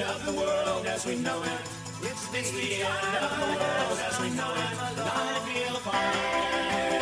end of the world as we know it. It's the, end of the world as we know it. I feel fine.